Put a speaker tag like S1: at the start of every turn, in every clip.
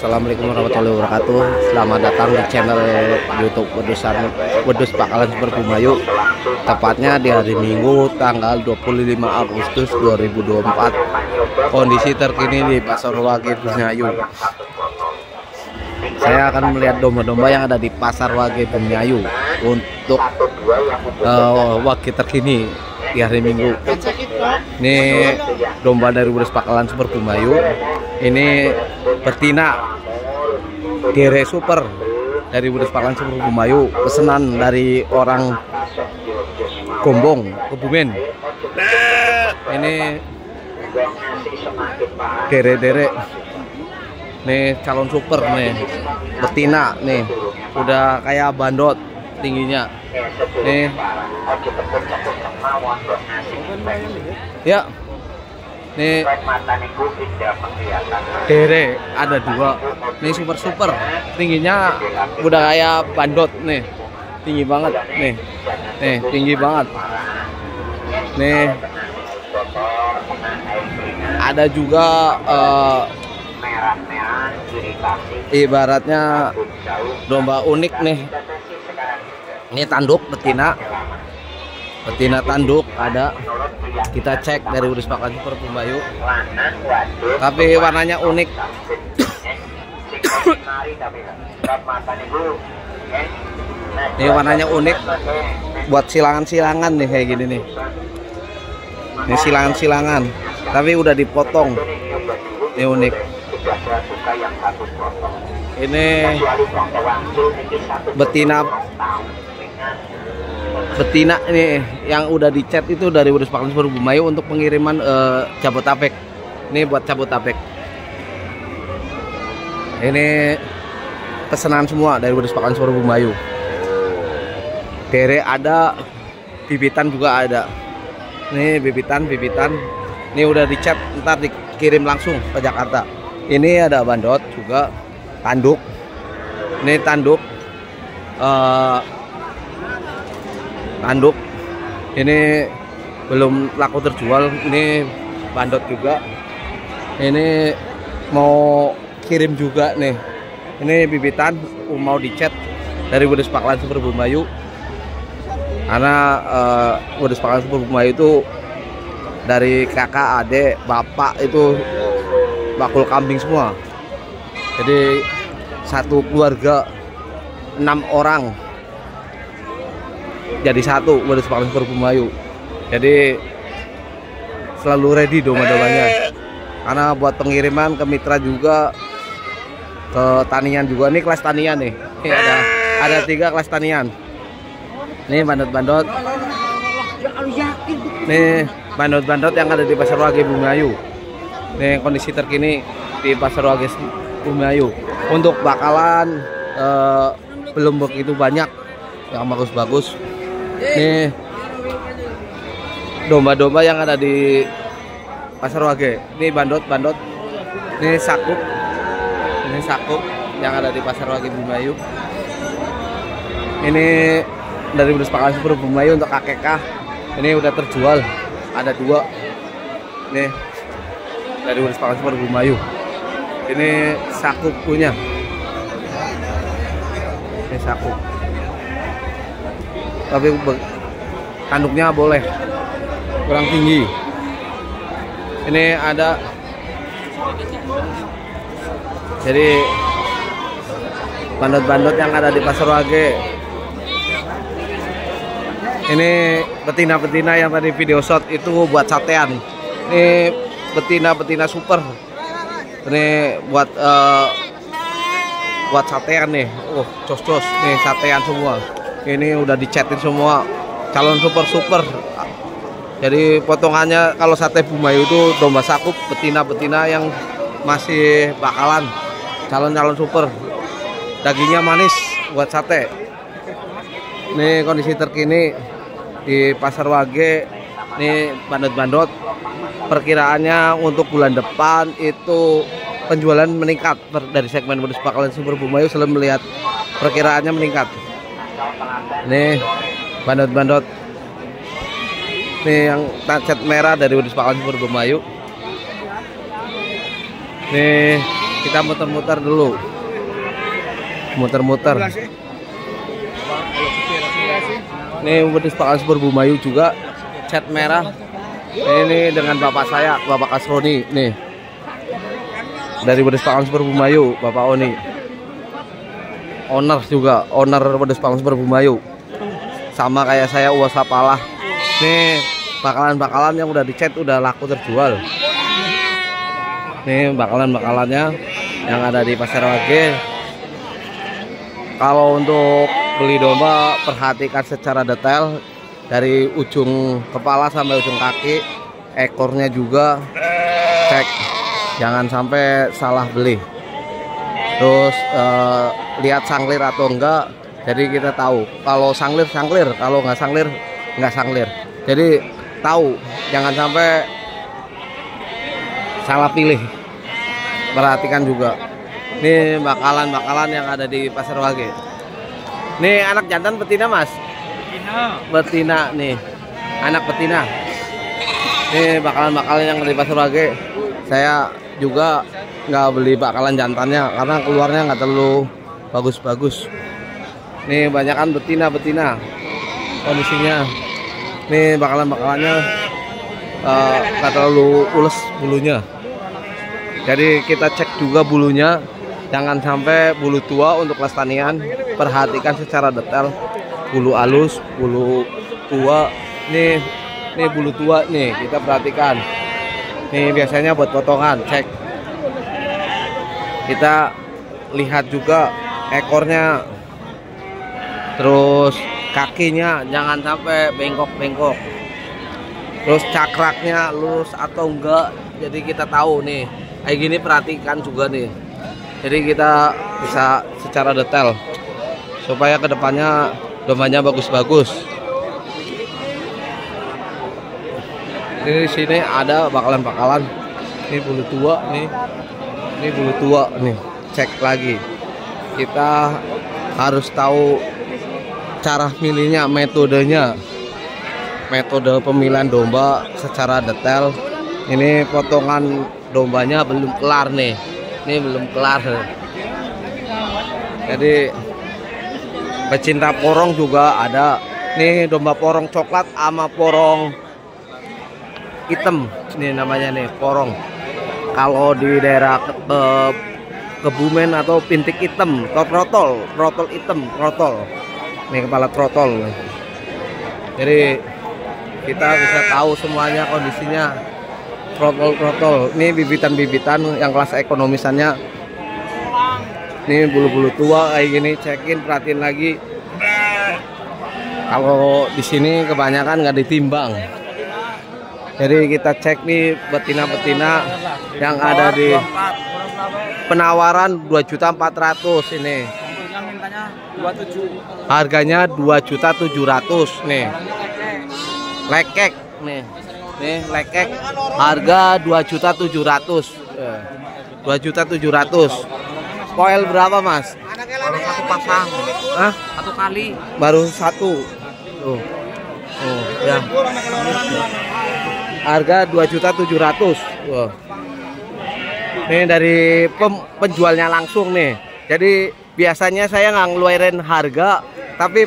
S1: Assalamualaikum warahmatullahi wabarakatuh. Selamat datang di channel youtube Wedusan Wedus Pakalan Super Bumayu Tepatnya di hari Minggu tanggal 25 Agustus 2024 Kondisi terkini di Pasar Wage Bumayu Saya akan melihat domba-domba yang ada di Pasar Wage Bumayu Untuk uh, wage terkini di hari Minggu. Ini domba dari Wedus Pakalan Super Bumayu ini betina Gere Super dari Wedus Pakalan Super Bumayu pesanan dari orang Gombong Kebumen. Ini Gere Dere nih calon super nih. Betina nih. Udah kayak bandot tingginya. Nih. Ya. Nih. Dere ada dua. Nih super super. Tingginya udah kayak bandot nih. Tinggi banget nih. Nih tinggi banget. Nih. Ada juga uh, ibaratnya domba unik nih ini tanduk betina. Betina tanduk ada. Kita cek dari urus pakan super pembayu tapi warnanya unik. Ini warnanya unik. Buat silangan-silangan nih kayak gini nih. Ini silangan-silangan. Tapi udah dipotong. Ini unik. Ini betina betina ini yang udah dicat itu dari Urus Pakan Super Bumayu untuk pengiriman uh, Jabotabek. Ini buat Jabotabek. Ini pesanan semua dari Urus Pakan Super Bumayu. Dere ada, bibitan juga ada. Ini bibitan, bibitan. Ini udah dicat, ntar dikirim langsung ke Jakarta. Ini ada bandot juga, tanduk. Ini tanduk. Uh, tanduk ini belum laku terjual ini bandot juga. Ini mau kirim juga nih. Ini bibitan mau dicat dari Wedus Paklan Super Bumayu karena uh, Wedus Paklan Super Bumayu itu dari kakak adik bapak itu bakul kambing semua. Jadi satu keluarga enam orang jadi satu Wedus Paling Super Bumayu jadi selalu ready domba-dombanya karena buat pengiriman ke mitra juga ke tanian juga. Nih kelas tanian nih. Ini ada ada tiga kelas tanian. Nih bandot-bandot. Nih bandot-bandot yang ada di Pasar Wage Bumayu. Nih kondisi terkini di Pasar Wage Bumayu. Untuk bakalan eh, belum begitu banyak. Yang bagus-bagus Nih domba-domba yang ada di Pasar Wage. Ini bandot-bandot. Ini sakup. Ini sakup yang ada di Pasar Wage Bumayu. Ini dari Bus Pakalan Super Bumayu untuk AKK. Ini udah terjual. Ada dua. Nih dari Bus Pakalan Super Bumayu. Ini sakup punya. Ini sakup tapi tanduknya boleh. Kurang tinggi. Ini ada. Jadi bandot-bandot yang ada di pasar wage. Ini betina-betina yang tadi video shot itu buat satean. Ini betina-betina super. Ini buat uh, buat satean nih. Oh cos-cos nih satean semua ini udah dicetin semua calon super super jadi potongannya kalau sate bumayu itu domba sakup betina-betina yang masih bakalan. Calon-calon super. Dagingnya manis buat sate. Ini kondisi terkini di pasar wage. Ini bandot-bandot. Perkiraannya untuk bulan depan itu penjualan meningkat. Dari segmen modus bakalan super bumayu selalu melihat perkiraannya meningkat nih bandot-bandot. Nih yang cat merah dari Udus Pakalan Bumayu nih kita muter-muter dulu. Muter-muter. Wedus Pak Asbur Bumayu juga cat merah. Ini dengan bapak saya bapak Kasroni. Nih. Dari Pak Asbur Bumayu bapak Oni owner juga owner wedus Pak Asbur Bumayu sama kayak saya uas apalah. Nih bakalan-bakalan yang udah dicat udah laku terjual. Nih bakalan-bakalannya yang ada di pasar wage. Kalau untuk beli domba perhatikan secara detail dari ujung kepala sampai ujung kaki ekornya juga. Cek jangan sampai salah beli. Terus eh, lihat sanglir atau enggak jadi kita tahu. Kalau sanglir sanglir. Kalau nggak sanglir nggak sanglir. Jadi tahu jangan sampai salah pilih. Perhatikan juga. Ini bakalan-bakalan yang ada di pasar wage. Nih anak jantan betina mas? Betina. Nih. Anak betina. Ini bakalan-bakalan yang ada di pasar wage. Saya juga nggak beli bakalan jantannya karena keluarnya nggak terlalu bagus-bagus Nih banyakan betina-betina kondisinya. Nih bakalan-bakalannya eh, nggak uh, terlalu ules bulunya. Jadi kita cek juga bulunya, jangan sampai bulu tua untuk lestanian. Perhatikan secara detail bulu halus, bulu tua. Nih, nih bulu tua nih kita perhatikan. Nih biasanya buat potongan, cek. Kita lihat juga ekornya terus kakinya jangan sampai bengkok-bengkok. Terus cakraknya lurus atau enggak jadi kita tahu nih. Kayak gini perhatikan juga nih. Jadi kita bisa secara detail supaya ke depannya dombanya bagus-bagus. Ini di sini ada bakalan-bakalan. Ini bulu tua nih. Ini bulu tua nih. Cek lagi kita harus tahu cara milihnya metodenya. Metode pemilihan domba secara detail. Ini potongan dombanya belum kelar nih. Ini belum kelar. Jadi pecinta porong juga ada. Nih domba porong coklat sama porong hitam. Ini namanya nih porong. Kalau di daerah ke, ke Kebumen atau Pintik Hitam, atau protol, protol hitam, protol nih kepala trotol jadi kita bisa tahu semuanya kondisinya. Protol-protol ini bibitan-bibitan yang kelas ekonomisannya. Ini bulu-bulu tua kayak gini cekin perhatiin lagi. Kalau di sini kebanyakan nggak ditimbang. Jadi kita cek nih betina-betina yang ada di penawaran 2.400 ini Harganya 2.700 nih. Lekek nih. Nih lekek harga 2.700. 2.700. Koel berapa, Mas?
S2: Baru satu pasang.
S1: Hah?
S2: Satu kali.
S1: Baru satu. Tuh. Oh, ya. Harga 2.700. Wah. Ini dari penjualnya langsung nih. Jadi biasanya saya nggak ngeluarin harga tapi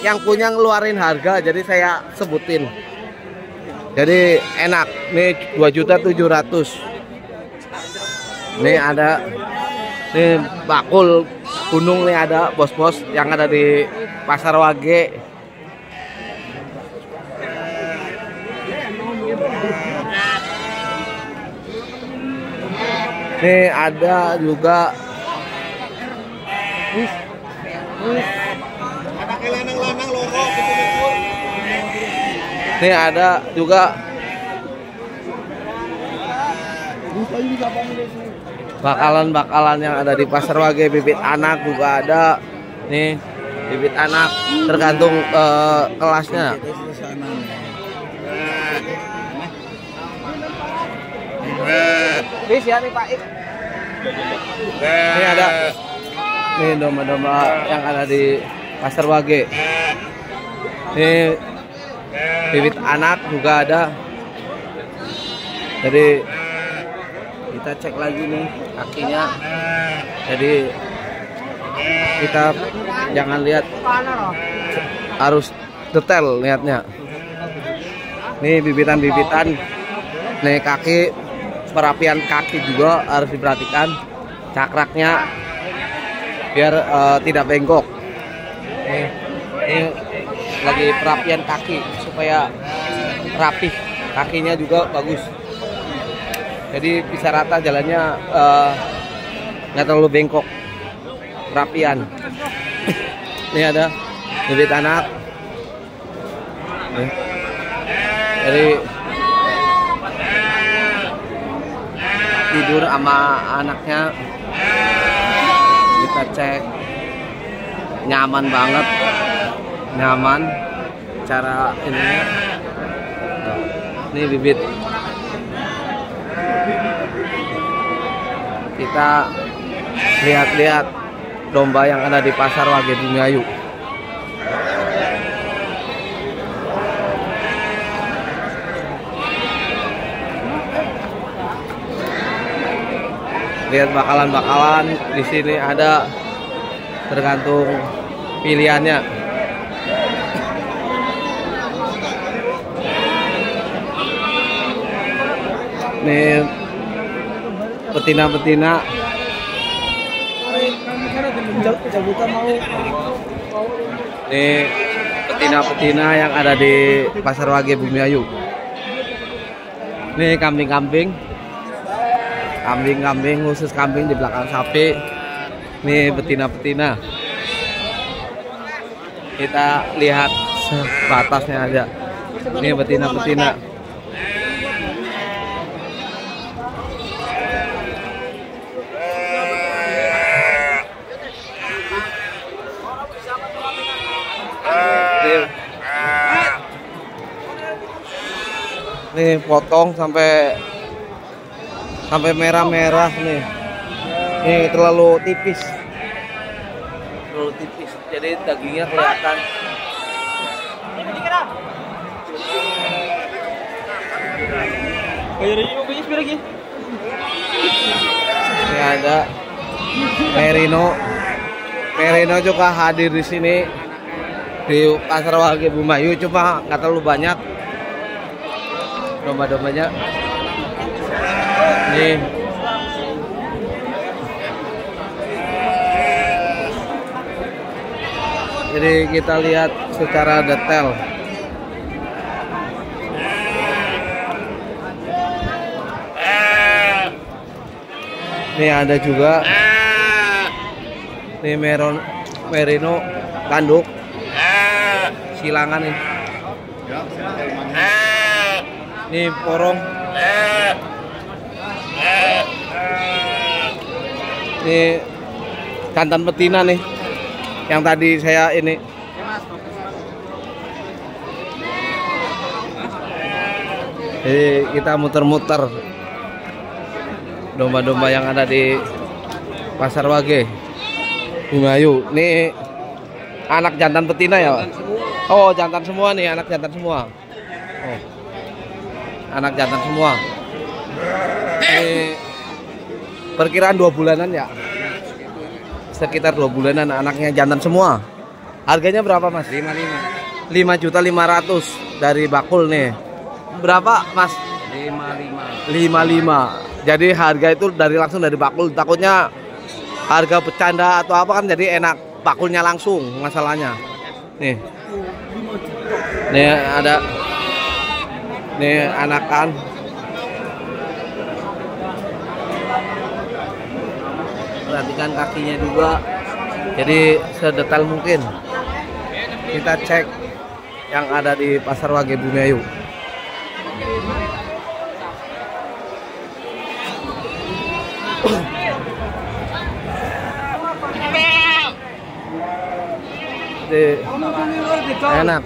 S1: yang punya ngeluarin harga jadi saya sebutin. Jadi enak. Nih 2.700 nih ada nih bakul gunung nih ada bos-bos yang ada di pasar wage nih ada juga. Wis. Wis. lanang-lanang loro Nih ada juga. Bakalan-bakalan yang ada di pasar wage bibit anak juga ada. Nih bibit anak tergantung uh, kelasnya Ini ya nih Pak Ini ada. Nih domba-domba yang ada di pasar wage. Ini bibit anak juga ada. Jadi kita kita cek lagi nih kakinya. Jadi kita jangan lihat harus detail lihatnya. Nih bibitan-bibitan. Nih kaki perapian kaki juga harus diperhatikan cakraknya biar uh, tidak bengkok. Nih ini lagi perapian kaki supaya rapih kakinya juga bagus. Jadi bisa rata jalannya eh, nggak uh, terlalu bengkok. Rapian ini ada bibit anak. Jadi tidur sama anaknya. Kita cek. Nyaman banget. Nyaman. Cara ininya. Ini bibit. Kita lihat-lihat domba yang ada di pasar Wage Bumiayu lihat bakalan-bakalan di sini ada tergantung pilihannya. Nih betina-betina. Nih betina-betina yang ada di pasar Wage Bumiayu. Nih kambing-kambing kambing-kambing khusus kambing di belakang sapi. Nih betina-betina. Kita lihat sebatasnya aja. Ini betina-betina. Nih potong sampai sampai merah-merah nih. Ini terlalu tipis. Terlalu tipis. Jadi dagingnya kelihatan. Ini ada Merino. Merino juga hadir di sini. Di pasar Wage Bumayu. Cuma nggak terlalu banyak. Domba-dombanya nih. Jadi kita lihat secara detail. Nih ada juga. Nih meron merino tanduk. Silangan nih. Nih porong ini jantan betina nih. Yang tadi saya ini. Jadi kita muter-muter domba-domba yang ada di pasar Wage. Bumayu ini anak jantan betina ya Pak? oh jantan semua nih anak jantan semua. Oh. anak jantan semua. Ini perkiraan dua bulanan ya? Sekitar dua bulanan anaknya jantan semua. Harganya berapa mas? 55 5 juta 500 dari bakul nih. Berapa mas? 55 55 jadi harga itu dari langsung dari bakul. Takutnya harga bercanda atau apa kan jadi enak bakulnya langsung masalahnya. Nih. Nih ada. Nih anakan perhatikan kakinya juga. Jadi sedetail mungkin. Kita cek yang ada di pasar Wage Bumiayu enak.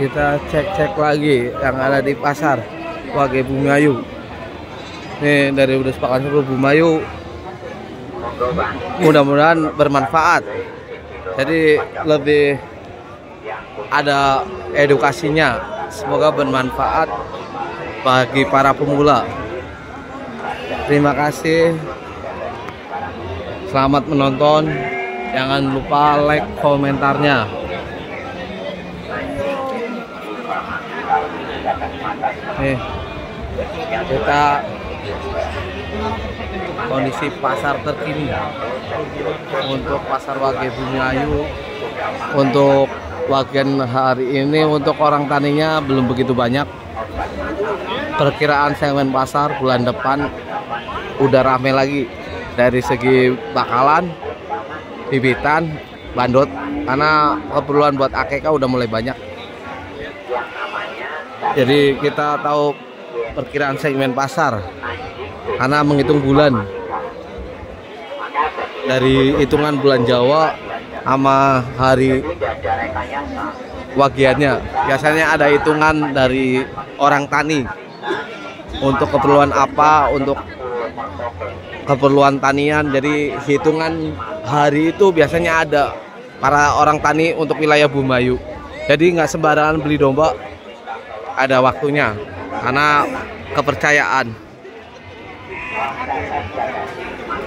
S1: Kita cek-cek lagi yang ada di pasar Wage Bumiayu nih dari udah sepakan seluruh Bumayu mudah-mudahan bermanfaat. Jadi lebih ada edukasinya. Semoga bermanfaat bagi para pemula. Terima kasih. Selamat menonton. Jangan lupa like komentarnya. Nih kita kondisi pasar terkini. Untuk pasar Wage Bumi Ayu untuk wagen hari ini untuk orang taninya belum begitu banyak. Perkiraan segmen pasar bulan depan udah rame lagi. Dari segi bakalan bibitan bandot karena keperluan buat AKK udah mulai banyak. Jadi kita tahu perkiraan segmen pasar karena menghitung bulan dari hitungan bulan Jawa sama hari wagiannya biasanya ada hitungan dari orang tani. Untuk keperluan apa untuk keperluan tanian. Jadi hitungan hari itu biasanya ada para orang tani untuk wilayah Bumayu. Jadi nggak sembarangan beli domba ada waktunya. Karena kepercayaan